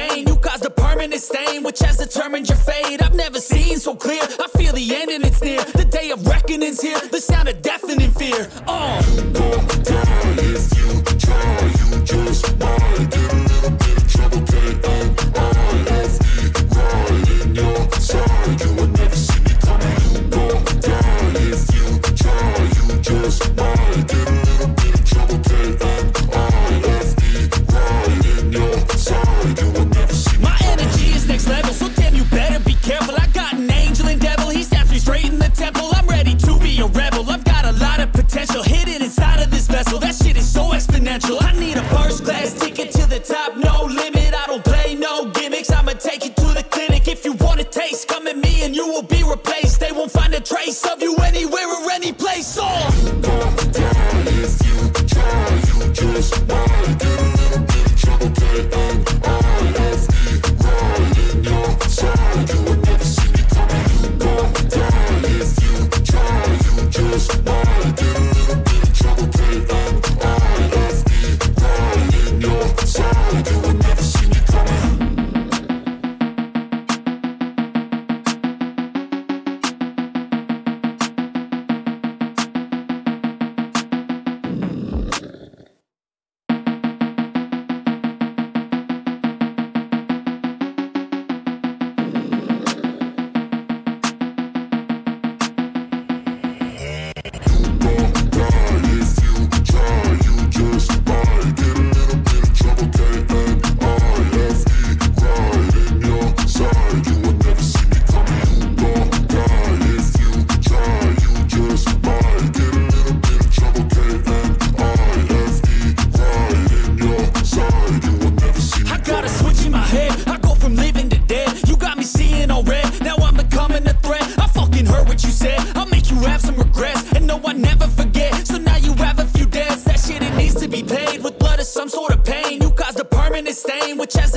pain. You caused a permanent stain, which has determined your fate. I've never seen so clear. I feel the end and it's near. The day of reckoning's here. The sound of deafening fear. Oh. I'ma take you to the clinic. If you want a taste, come at me and you will be replaced.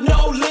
no limit.